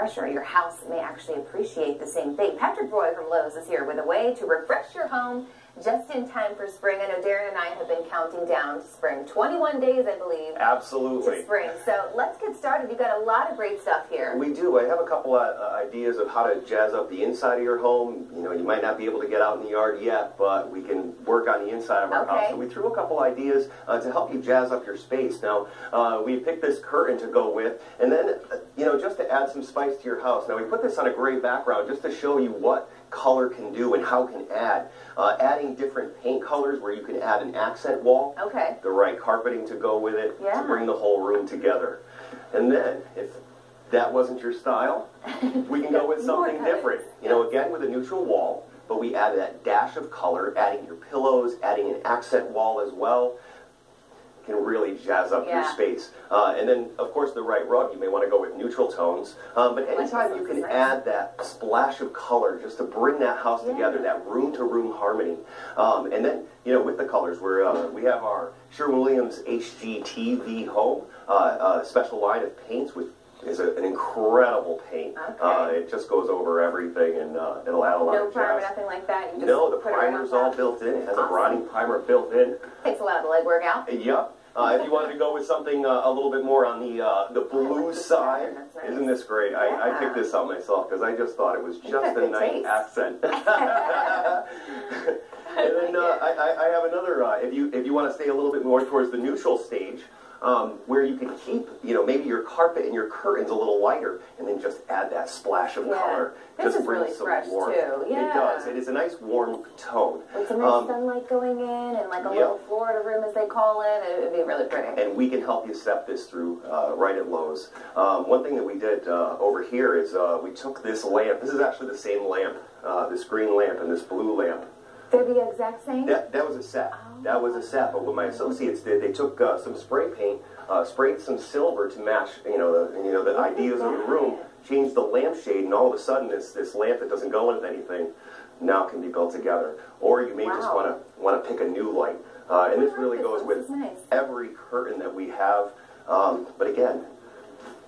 fresher, your house may actually appreciate the same thing. Patrick Roy from Lowe's is here with a way to refresh your home just in time for spring. I know Darren and I have been counting down to spring. 21 days, I believe. Absolutely. To spring. So let's get started. You've got a lot of great stuff here. We do. I have a couple of uh, ideas of how to jazz up the inside of your home. You know, you might not be able to get out in the yard yet, but we can work on the inside of our okay. house. So we threw a couple ideas uh, to help you jazz up your space. Now, uh, we picked this curtain to go with, and then, uh, you know, just to add some spice to your house. Now, we put this on a gray background just to show you what color can do and how it can add. Uh, adding different paint colors where you can add an accent wall. Okay. The right carpeting to go with it yeah. to bring the whole room together. And then, if that wasn't your style, we can go with something different. You know, again with a neutral wall, but we add that dash of color, adding your pillows, adding an accent wall as well can really jazz up yeah. your space. Uh, and then, of course, the right rug, you may want to go with neutral tones. Um, but anytime you can add that splash of color just to bring that house yeah. together, that room-to-room harmony. Um, and then, you know, with the colors, we're, uh, we have our Sherwin-Williams HGTV Home, uh, uh, special line of paints with is a, an incredible paint. Okay. Uh, it just goes over everything and uh, it'll add a lot no of primer, nothing like that. you no, the primer's all built in. It has awesome. a bronzing primer built in. Takes a lot of the legwork out. Yep. Uh, if you wanted to go with something uh, a little bit more on the uh, the blue like side, nice. isn't this great? Yeah. I, I picked this out myself because I just thought it was just a nice taste. accent. and then uh, I, I have another. Uh, if you if you want to stay a little bit more towards the neutral stage, um, where you can keep, you know, maybe your carpet and your curtains a little lighter, and then just add that splash of yeah. color. This just is really some fresh warmth. too. Yeah. It does. It is a nice warm tone. With some nice um, sunlight going in, and like a yep. little Florida room, as they call it, it would be really pretty. And we can help you step this through uh, right at Lowe's. Um, one thing that we did uh, over here is uh, we took this lamp. This is actually the same lamp, uh, this green lamp and this blue lamp. They're the exact same? That, that was a set. Oh. That was a set. But what my associates did, they took uh, some spray paint, uh, sprayed some silver to match, you know, the, you know, the ideas of the room, changed the lampshade, and all of a sudden this, this lamp that doesn't go with anything now can be built together. Or you may wow. just want to want to pick a new light. Uh, and this really goes with nice. every curtain that we have. Um, but again,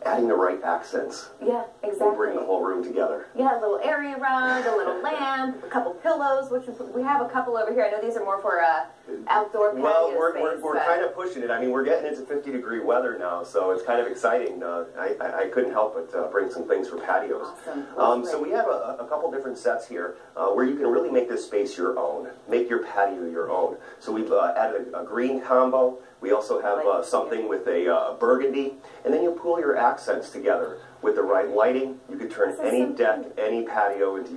adding the right accents yeah, exactly. will bring the whole room together. Yeah, a little area rug, a little lamp, a couple pillows, which we have a couple over here. I know these are more for uh, outdoor patio Well, we're, space, we're, we're kind of pushing it. I mean, we're getting into 50 degree weather now, so it's kind of exciting. Uh, I, I, I, couldn't help but uh, bring some things for patios. Awesome. Um, so we have a, a, couple different sets here uh, where you can really make this space your own, make your patio your own. So we've uh, added a, a, green combo. We also have uh, something with a uh, burgundy, and then you your accents together with the right lighting. You could turn any deck, any patio into